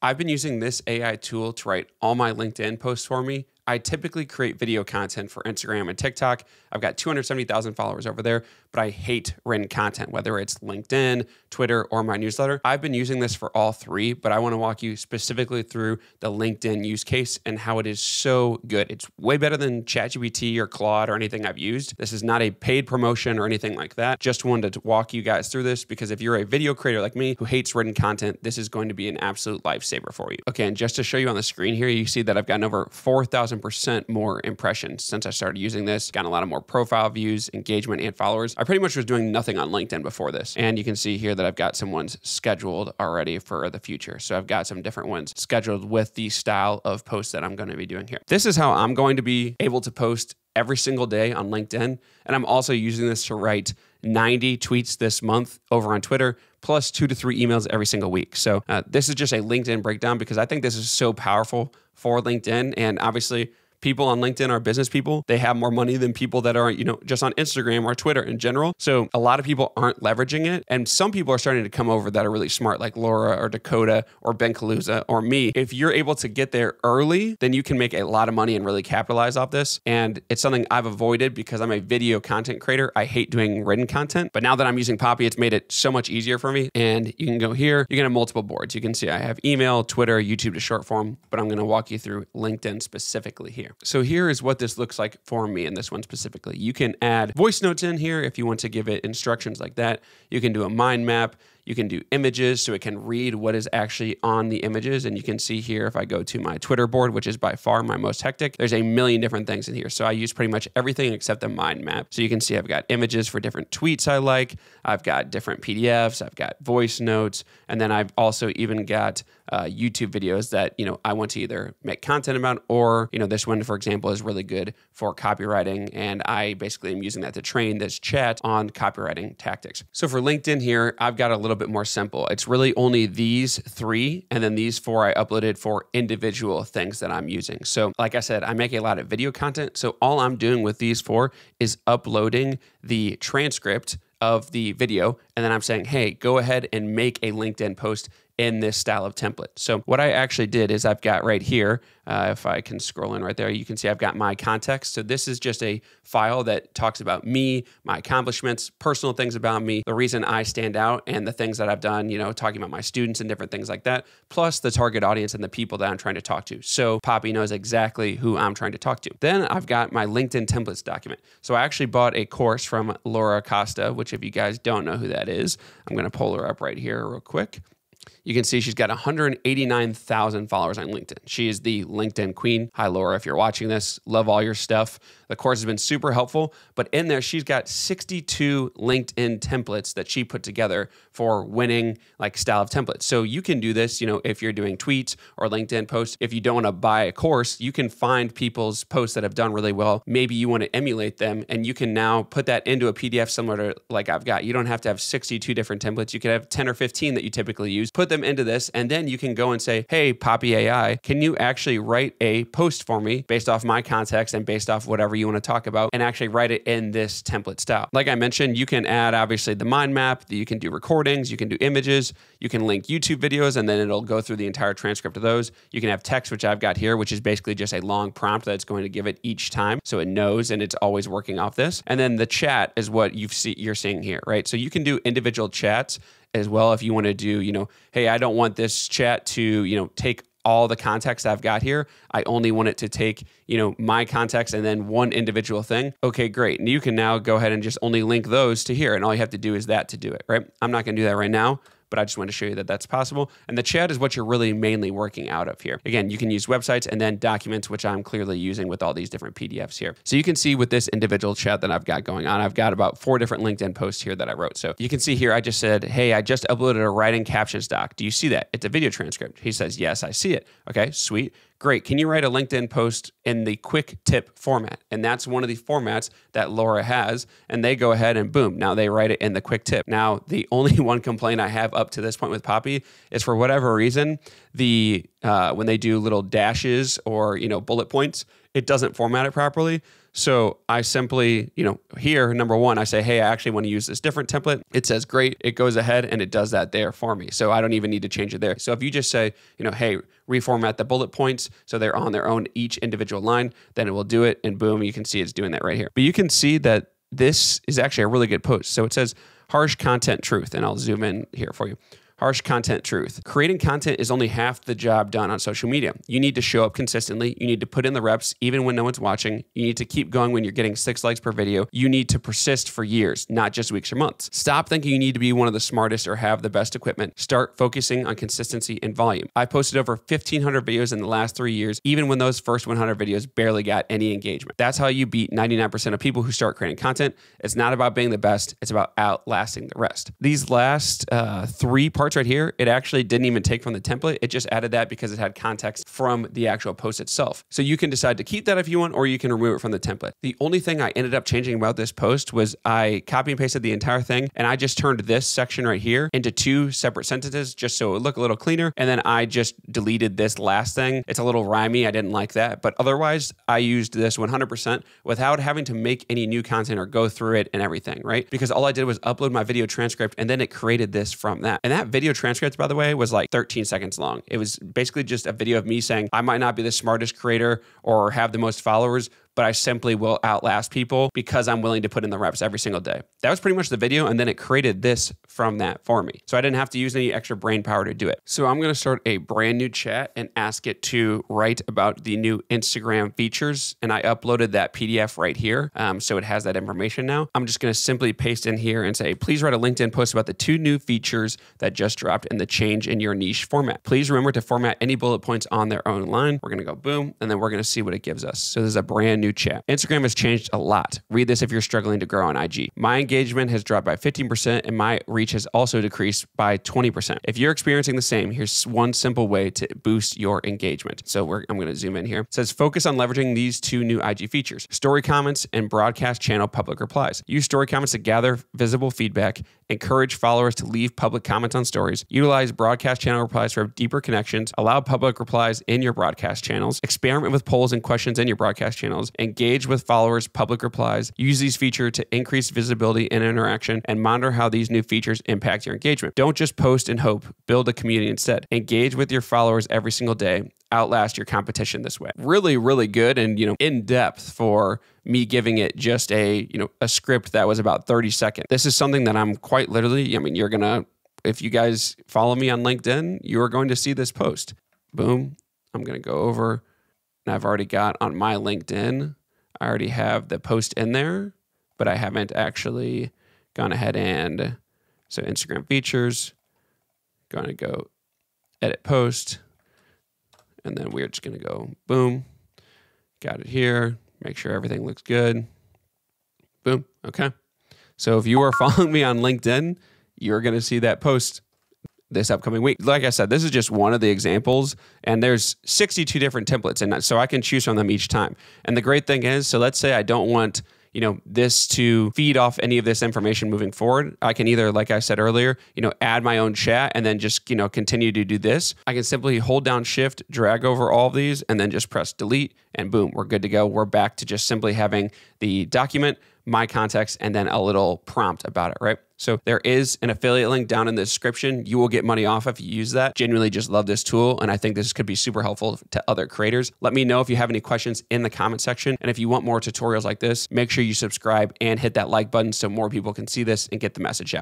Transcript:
I've been using this AI tool to write all my LinkedIn posts for me. I typically create video content for Instagram and TikTok. I've got 270,000 followers over there, but I hate written content, whether it's LinkedIn, Twitter, or my newsletter. I've been using this for all three, but I want to walk you specifically through the LinkedIn use case and how it is so good. It's way better than ChatGPT or Claude or anything I've used. This is not a paid promotion or anything like that. Just wanted to walk you guys through this because if you're a video creator like me who hates written content, this is going to be an absolute lifesaver for you. Okay, and just to show you on the screen here, you see that I've gotten over 4,000 1000% more impressions since I started using this. Gotten a lot of more profile views, engagement, and followers. I pretty much was doing nothing on LinkedIn before this. And you can see here that I've got some ones scheduled already for the future. So I've got some different ones scheduled with the style of posts that I'm going to be doing here. This is how I'm going to be able to post every single day on LinkedIn. And I'm also using this to write 90 tweets this month over on Twitter, plus two to three emails every single week. So uh, this is just a LinkedIn breakdown because I think this is so powerful for LinkedIn. And obviously, people on LinkedIn are business people. They have more money than people that are, you know, just on Instagram or Twitter in general. So a lot of people aren't leveraging it. And some people are starting to come over that are really smart, like Lara or Dakota or Ben Kaluza or me. If you're able to get there early, then you can make a lot of money and really capitalize off this. And it's something I've avoided because I'm a video content creator. I hate doing written content. But now that I'm using Poppy, it's made it so much easier for me. And you can go here, you can have multiple boards. You can see I have email, Twitter, YouTube to short form, but I'm going to walk you through LinkedIn specifically here here. So here is what this looks like for me in this one specifically. You can add voice notes in here if you want to give it instructions like that. You can do a mind map. You can do images so it can read what is actually on the images. And you can see here if I go to my Twitter board, which is by far my most hectic, there's a million different things in here. So I use pretty much everything except the mind map. So you can see I've got images for different tweets I like, I've got different PDFs, I've got voice notes, and then I've also even got uh, YouTube videos that you know I want to either make content about or you know this one for example is really good for copywriting and I basically am using that to train this chat on copywriting tactics. So for LinkedIn here I've got a little bit more simple. It's really only these three and then these four I uploaded for individual things that I'm using. So, like I said, I make a lot of video content. So, all I'm doing with these four is uploading the transcript of the video. And then I'm saying, hey, go ahead and make a LinkedIn post in this style of template. So what I actually did is I've got right here, uh, if I can scroll in right there, you can see I've got my context. So this is just a file that talks about me, my accomplishments, personal things about me, the reason I stand out, and the things that I've done, you know, talking about my students and different things like that, plus the target audience and the people that I'm trying to talk to. So Poppy knows exactly who I'm trying to talk to. Then I've got my LinkedIn templates document. So I actually bought a course from Lara Acosta, which if you guys don't know who that is, I'm going to pull her up right here real quick you can see she's got 189,000 followers on LinkedIn. She is the LinkedIn queen. Hi, Lara, if you're watching this, love all your stuff. The course has been super helpful, but in there, she's got 62 LinkedIn templates that she put together for winning like style of templates. So you can do this, you know, if you're doing tweets or LinkedIn posts. If you don't want to buy a course, you can find people's posts that have done really well. Maybe you want to emulate them and you can now put that into a PDF similar to like I've got. You don't have to have 62 different templates. You could have 10 or 15 that you typically use. Put them them into this, and then you can go and say, hey, Poppy AI, can you actually write a post for me based off my context and based off whatever you want to talk about, and actually write it in this template style. Like I mentioned, you can add obviously the mind map, you can do recordings, you can do images, you can link YouTube videos, and then it'll go through the entire transcript of those. You can have text, which I've got here, which is basically just a long prompt that's going to give it each time. So it knows and it's always working off this. And then the chat is what you see you're seeing here, right? So you can do individual chats as well if you want to do, you know, hey, I don't want this chat to, you know, take all the context I've got here. I only want it to take, you know, my context and then one individual thing. Okay, great. And you can now go ahead and just only link those to here. And all you have to do is that to do it, right? I'm not going to do that right now but I just want to show you that that's possible. And the chat is what you're really mainly working out of here. Again, you can use websites and then documents, which I'm clearly using with all these different PDFs here. So you can see with this individual chat that I've got going on, I've got about four different LinkedIn posts here that I wrote. So you can see here, I just said, Hey, I just uploaded a writing captions doc. Do you see that? It's a video transcript. He says, Yes, I see it. Okay, sweet. Great. Can you write a LinkedIn post in the quick tip format? And that's one of the formats that Lara has. And they go ahead and boom, now they write it in the quick tip. Now, the only one complaint I have up to this point with Poppy is for whatever reason, the uh, when they do little dashes or you know bullet points, it doesn't format it properly. So I simply, you know, here, number one, I say, hey, I actually want to use this different template. It says great. It goes ahead and it does that there for me. So I don't even need to change it there. So if you just say, you know, hey, reformat the bullet points so they're on their own each individual line, then it will do it. And boom, you can see it's doing that right here. But you can see that this is actually a really good post. So it says harsh content truth. And I'll zoom in here for you. Harsh content truth. Creating content is only half the job done on social media. You need to show up consistently. You need to put in the reps even when no one's watching. You need to keep going when you're getting six likes per video. You need to persist for years, not just weeks or months. Stop thinking you need to be one of the smartest or have the best equipment. Start focusing on consistency and volume. I posted over 1,500 videos in the last three years, even when those first 100 videos barely got any engagement. That's how you beat 99% of people who start creating content. It's not about being the best, it's about outlasting the rest. These last uh, three parts parts right here, it actually didn't even take from the template. It just added that because it had context from the actual post itself. So you can decide to keep that if you want, or you can remove it from the template. The only thing I ended up changing about this post was I copy and pasted the entire thing and I just turned this section right here into two separate sentences just so it would look a little cleaner. And then I just deleted this last thing. It's a little rhymy. I didn't like that. But otherwise, I used this 100% without having to make any new content or go through it and everything, right? Because all I did was upload my video transcript and then it created this from that. And that video transcript, by the way, was like 13 seconds long. It was basically just a video of me saying, I might not be the smartest creator or have the most followers, but I simply will outlast people because I'm willing to put in the reps every single day. That was pretty much the video. And then it created this from that for me. So I didn't have to use any extra brain power to do it. So I'm going to start a brand new chat and ask it to write about the new Instagram features. And I uploaded that PDF right here. Um, so it has that information now. I'm just going to simply paste in here and say, please write a LinkedIn post about the two new features that just dropped and the change in your niche format. Please remember to format any bullet points on their own line. We're going to go boom, and then we're going to see what it gives us. So this is a brand new new chat. Instagram has changed a lot. Read this if you're struggling to grow on IG. My engagement has dropped by 15% and my reach has also decreased by 20%. If you're experiencing the same, here's one simple way to boost your engagement. So I'm going to zoom in here. It says focus on leveraging these two new IG features story comments and broadcast channel public replies. Use story comments to gather visible feedback, encourage followers to leave public comments on stories, utilize broadcast channel replies for deeper connections, allow public replies in your broadcast channels, experiment with polls and questions in your broadcast channels, engage with followers' public replies, use these features to increase visibility and interaction, and monitor how these new features impact your engagement. Don't just post and hope, build a community instead. Engage with your followers every single day. Outlast your competition this way. Really, really good and you know in depth for me giving it just a you know a script that was about 30 seconds. This is something that I'm quite literally. I mean, you're gonna if you guys follow me on LinkedIn, you are going to see this post. Boom. I'm gonna go over and I've already got on my LinkedIn, I already have the post in there, but I haven't actually gone ahead and so Instagram features, gonna go edit post, and then we're just gonna go boom, got it here, make sure everything looks good. Boom. Okay. So if you are following me on LinkedIn, you're to see that post this upcoming week. Like I said, this is just one of the examples, and there's 62 different templates, and so I can choose from them each time. And the great thing is, so let's say I don't want you know this to feed off any of this information moving forward. I can either like i said earlier you know add my own chat and then just you know continue to do this. I can simply hold down shift drag over all of these and then just press delete and boom we're good to go. We're back to just simply having the document my context, and then a little prompt about it, right? So there is an affiliate link down in the description. You will get money off if you use that. Genuinely just love this tool. And I think this could be super helpful to other creators. Let me know if you have any questions in the comment section. And if you want more tutorials like this, make sure you subscribe and hit that like button so more people can see this and get the message out.